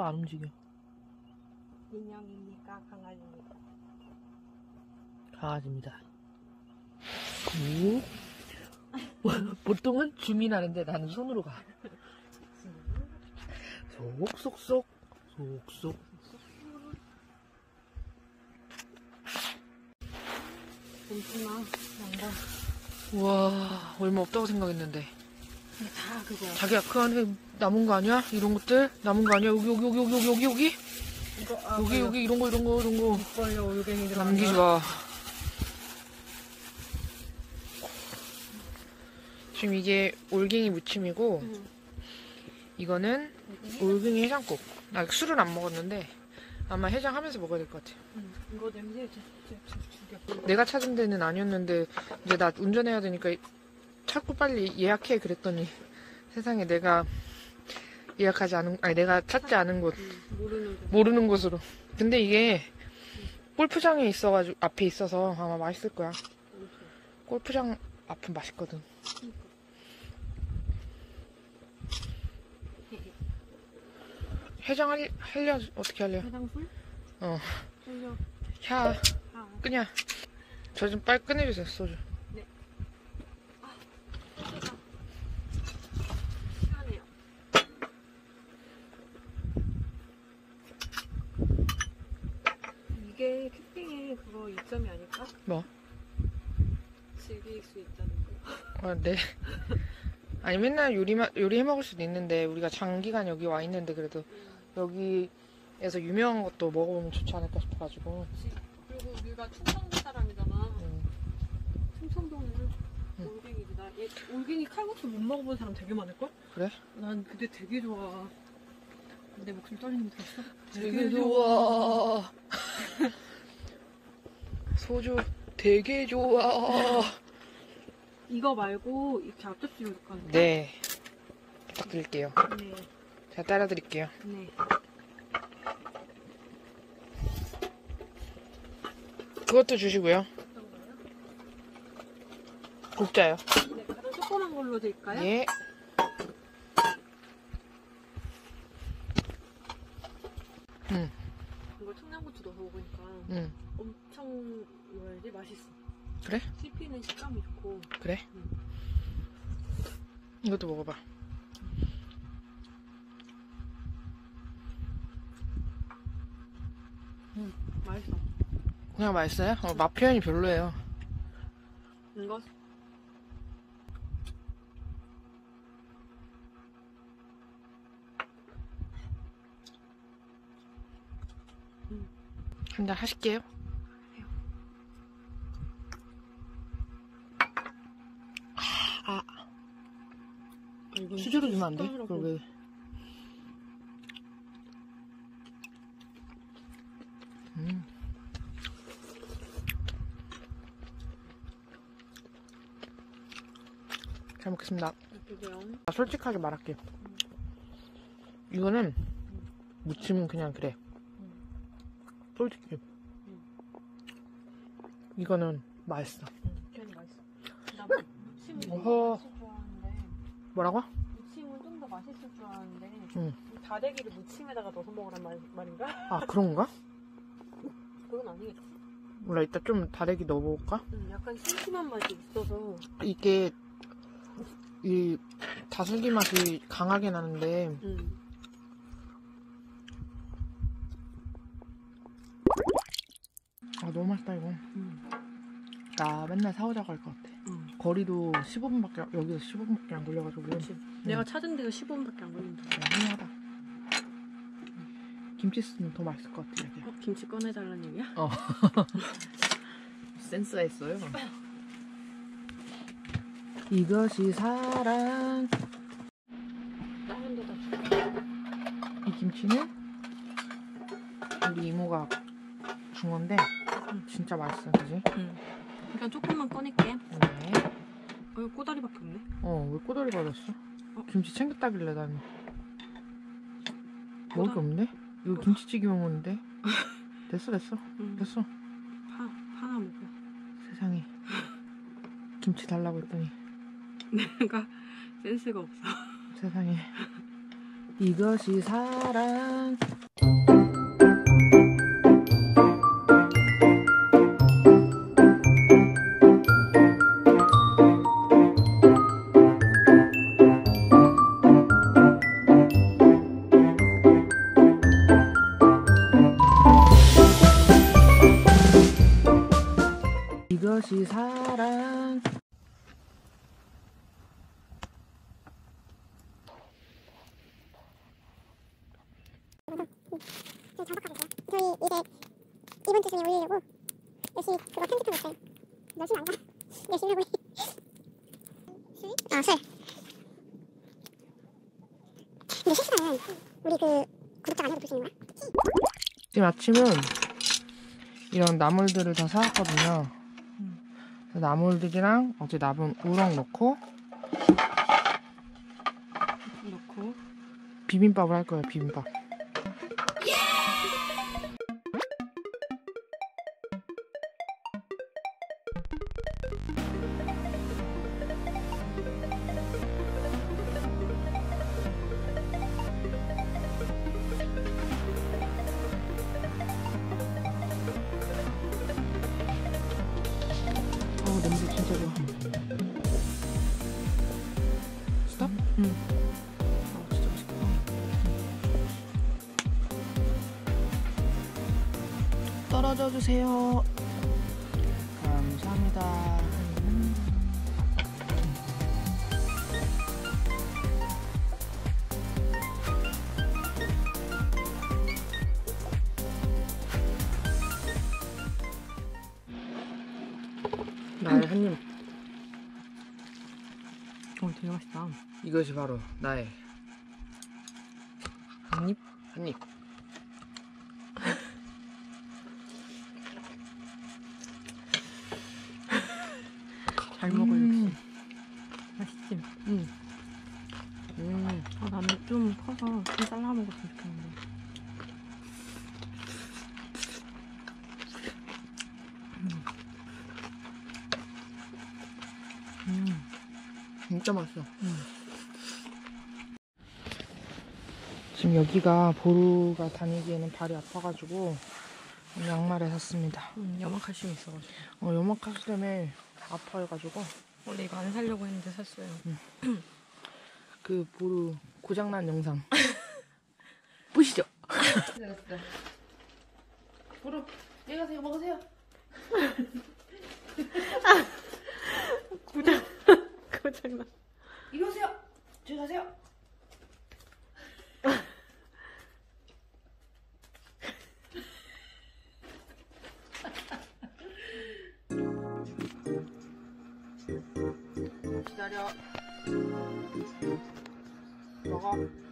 또 안 움직여. 인형입니까? 강아지입니까? 강아지입니다. 오. 보통은 나는데 나는 손으로 가. 속속속 속속. 괜찮아. 양거. 우와 얼마 없다고 생각했는데 다 그거야. 자기야 그 안에 남은 거 아니야? 이런 것들 남은 거 아니야? 여기 여기 여기 여기 여기 여기 이거 아, 여기 여기 이런 거 이런 거 이런 거 벌려 올갱이들 남기지 마. 지금 이게 올갱이 무침이고 응. 이거는 올갱이 해장국. 나 술은 안 먹었는데 아마 해장하면서 먹어야 될 것 같아. 응. 이거 냄새 진짜 죽여. 내가 찾은 데는 아니었는데 이제 나 운전해야 되니까 자꾸 빨리 예약해 그랬더니 세상에 내가 예약하지 않은 아니 내가 찾지 않은 곳 응. 모르는 곳으로. 근데 이게 골프장에 있어가지고 앞에 있어서 아마 맛있을 거야. 골프장 앞은 맛있거든. 해장 할, 하려 어떻게 하려? 해장술? 어. 돌려. 야 아. 끄냐? 저좀 빨리 끝내주세요 소주. 시원해요. 이게 캠핑의 그거 이점이 아닐까? 뭐? 즐길 수 있다는 거. 아, 네. 아니 맨날 요리만 요리해 먹을 수도 있는데 우리가 장기간 여기 와 있는데 그래도 여기에서 유명한 것도 먹어보면 좋지 않을까 싶어가지고. 그치. 그리고 우리가 충청도 사람이잖아. 음. 충청도는 응. 올갱이지. 나 얘, 올갱이 칼국수 못 먹어본 사람 되게 많을걸? 그래? 난 그게 되게 좋아. 내 목소리 떨리는 거 들었어? 되게 좋아. 소주 되게 좋아. 이거 말고 이렇게 앞접시로 줄까? 네. 부탁드릴게요. 네. 제가 따라 드릴게요. 네. 그것도 주시고요. 국자요. 네, 가장 조그만 걸로 드릴까요? 예. 응, 이거 청양고추 넣어서 먹으니까 응. 엄청 뭐라 해야지 맛있어. 그래? 씹히는 식감이 좋고. 그래? 응. 이것도 먹어봐. 맛있어. 그냥 맛있어요? 어, 맛 표현이 별로예요. 이거 한잔 하실게요. 아, 이거 수저로 주면 안 돼? 그걸 왜? 음. 잘 먹겠습니다. 드세요. 아, 솔직하게 말할게요. 이거는 무침은 그냥 그래. 솔직히. 이거는 맛있어. 응, 괜히 맛있어. 나 무침은 뭐라고? 무침은 좀 더 맛있을 줄 알았는데 응. 이 다대기를 무침에다가 넣어서 먹으란 말, 말인가? 아 그런가? 그건 아니겠지. 몰라 이따 좀 다래기 넣어볼까? 응, 약간 심심한 맛이 있어서 이게 이 다슬기 맛이 강하게 나는데 응. 아 너무 맛있다 이거. 응. 나 맨날 사오자고 할 것 같아. 응. 거리도 15분밖에 여기서 15분밖에 안 걸려가지고 그치. 내가 찾은 데가 15분밖에 안 걸린다. 행하다. 김치 쓰면 더 맛있을 것 같아 여기. 어, 김치 꺼내달라는 얘기야? 센스가 있어요. 이것이 사랑. 다른 데다. 이 김치는 우리 이모가 준 건데 응. 진짜 맛있어, 그지? 응. 그냥 조금만 꺼낼게. 네. 어, 이거 꼬다리밖에 없네. 어, 왜 꼬다리 받았어? 어? 김치 챙겼다길래 난 먹을 게 없네? 이거 어. 김치찌개 먹었는데 됐어, 됐어, 응. 됐어. 파, 파나 먹어. 세상에 김치 달라고 했더니 내가 센스가 없어. 세상에 이것이 사랑. 좀 장박하고 있어요. 저희 이제 이번 주 중에 올리려고 열심히 그거 편집하고 있어요. 열심히 안 가. 열심히 하고 술? 아, 술. 근데 실시간은 우리 그 구독자 안 해도 볼 수 있는 거야? 지금 아침은 이런 나물들을 다 사왔거든요. 나물들이랑 어제 남은 우럭 넣고 넣고 비빔밥을 할 거예요. 비빔밥. 좋아. 스탑? 응. 아 진짜. 떨어져 주세요. 감사합니다. 나의 한 입. 어 되게 맛있다 이것이 바로 나의 한 입? 한 입. 잘 먹어 음. 역시 맛있지? 음. 음. 아 나는 좀 커서 좀 잘라 먹었으면 좋겠는데 음. 진짜 맛있어. 지금 여기가 보루가 다니기에는 발이 아파가지고 양말을 샀습니다. 음, 염화칼슘 있어가지고 어, 때문에 아파해가지고 원래 이거 안 살려고 했는데 샀어요 그 보루 고장난 영상 보시죠. 보루 내가세요 먹으세요. 고장 고장나 이리 오세요. 저기 가세요. 기다려. 먹어.